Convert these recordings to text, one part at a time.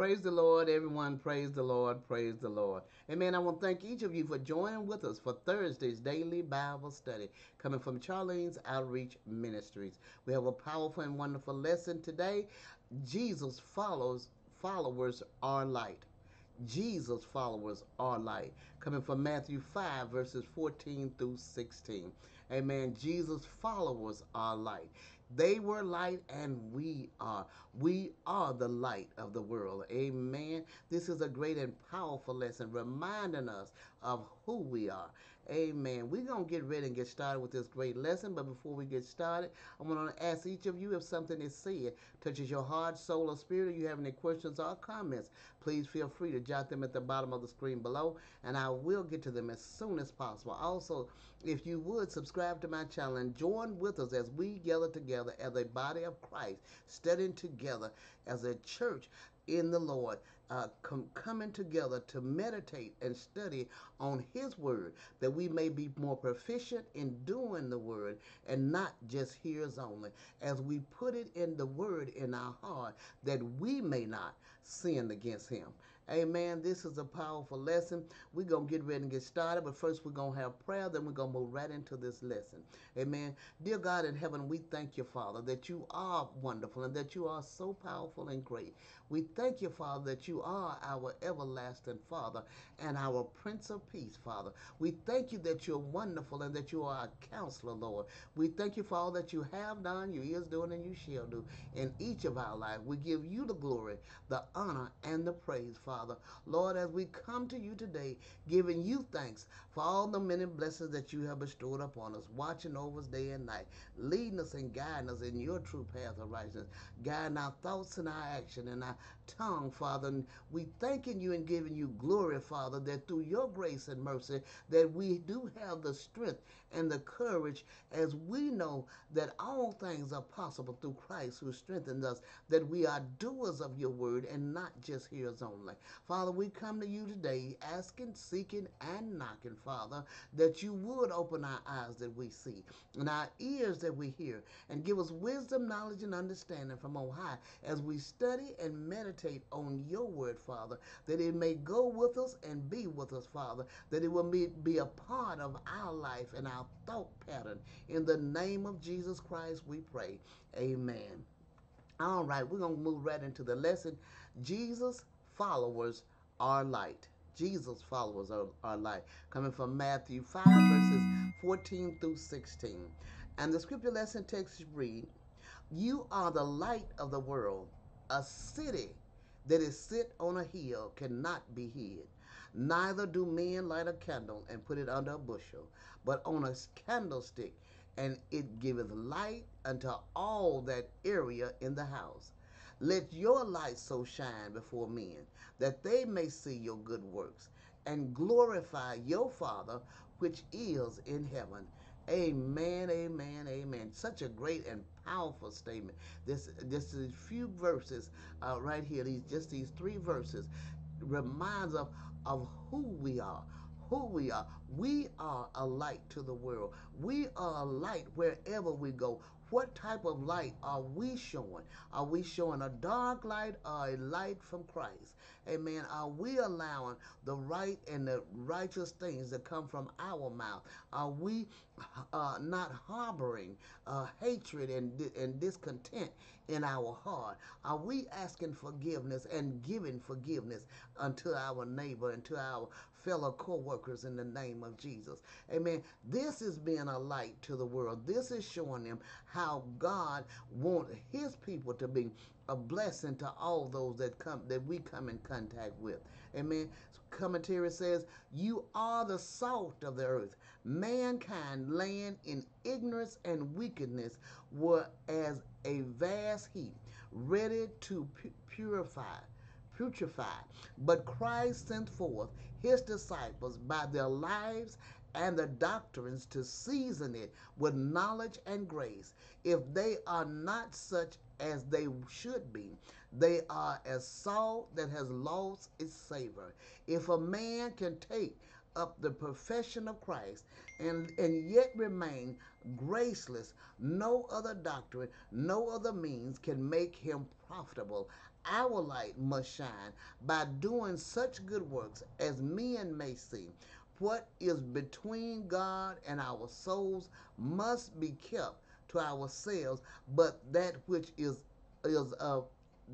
Praise the Lord, everyone. Praise the Lord. Praise the Lord. Amen. I want to thank each of you for joining with us for Thursday's daily Bible study coming from Charlene's Outreach Ministries. We have a powerful and wonderful lesson today. Jesus follows followers are light. Jesus followers are light. Coming from Matthew 5, verses 14 through 16. Amen. Jesus followers are light. They were light and we are. We are the light of the world. Amen. This is a great and powerful lesson reminding us of who we are. Amen. We're going to get ready and get started with this great lesson. But before we get started, I want to ask each of you if something is said touches your heart, soul, or spirit, or you have any questions or comments, please feel free to jot them at the bottom of the screen below, and I will get to them as soon as possible. Also, if you would subscribe to my channel and join with us as we gather together as a body of Christ, studying together as a church in the Lord, uh, com- coming together to meditate and study on His Word, that we may be more proficient in doing the Word and not just hearers only, as we put it in the Word in our heart, that we may not sin against Him. Amen. This is a powerful lesson. We're going to get ready and get started, but first we're going to have prayer, then we're going to move right into this lesson. Amen. Dear God in heaven, we thank you, Father, that you are wonderful and that you are so powerful and great. We thank you, Father, that you are our everlasting Father and our Prince of Peace, Father. We thank you that you're wonderful and that you are a counselor, Lord. We thank you for all that you have done, you is doing, and you shall do in each of our lives. We give you the glory, the honor, and the praise, Father. Lord, as we come to you today, giving you thanks for all the many blessings that you have bestowed upon us, watching over us day and night, leading us and guiding us in your true path of righteousness, guiding our thoughts and our action and our tongue, Father. And we thanking you and giving you glory, Father, that through your grace and mercy, that we do have the strength and the courage as we know that all things are possible through Christ who strengthens us, that we are doers of your word and not just hearers only. Father, we come to you today asking, seeking, and knocking, Father, that you would open our eyes that we see and our ears that we hear and give us wisdom, knowledge, and understanding from on high as we study and meditate on your word, Father, that it may go with us and be with us, Father, that it will be, be a part of our life and our thought pattern. In the name of Jesus Christ, we pray. Amen. All right, we're going to move right into the lesson. Jesus followers are light. Jesus followers are, are light. Coming from Matthew 5, verses 14 through 16. And the scripture lesson text read, You are the light of the world. A city that is set on a hill cannot be hid. Neither do men light a candle and put it under a bushel, but on a candlestick, and it giveth light unto all that area in the house. Let your light so shine before men that they may see your good works and glorify your Father which is in heaven. Amen, amen, amen. Such a great and powerful statement. This, this is few verses uh, right here. These just these three verses reminds of of who we are. Who we are. We are a light to the world. We are a light wherever we go. What type of light are we showing? Are we showing a dark light or a light from Christ? Amen. Are we allowing the right and the righteous things that come from our mouth? Are we uh, not harboring uh, hatred and, and discontent in our heart? Are we asking forgiveness and giving forgiveness unto our neighbor and to our fellow co-workers in the name of Jesus? Amen. This is being a light to the world. This is showing them how God wants his people to be a blessing to all those that come that we come in contact with. Amen. Commentary says, You are the salt of the earth. Mankind laying in ignorance and wickedness were as a vast heap, ready to pu- purify putrefy. But Christ sent forth his disciples by their lives and the doctrines to season it with knowledge and grace. If they are not such as they should be, they are as salt that has lost its savor. If a man can take up the profession of Christ and, and yet remain graceless, no other doctrine, no other means can make him profitable. Our light must shine by doing such good works as men may see. What is between God and our souls must be kept to ourselves, but that which is is of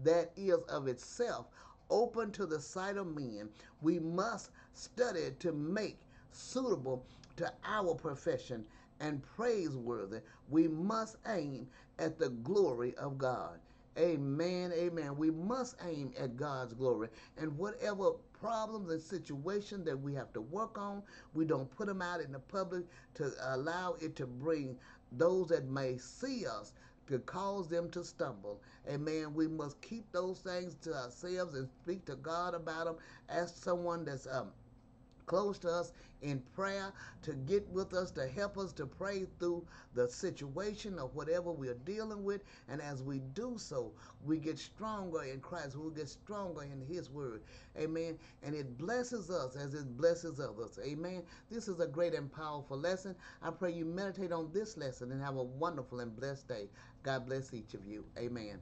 that is of itself open to the sight of men, we must study to make suitable to our profession and praiseworthy. We must aim at the glory of God. Amen. Amen. We must aim at God's glory. And whatever problems and situations that we have to work on, we don't put them out in the public to allow it to bring those that may see us to cause them to stumble. Amen. We must keep those things to ourselves and speak to God about them. Ask someone that's um, close to us in prayer to get with us to help us to pray through the situation of whatever we're dealing with. And as we do so we get stronger in christ. We'll get stronger in his word. Amen. And it blesses us as it blesses others. Amen. This is a great and powerful lesson. I pray you meditate on this lesson and have a wonderful and blessed day. God bless each of you. Amen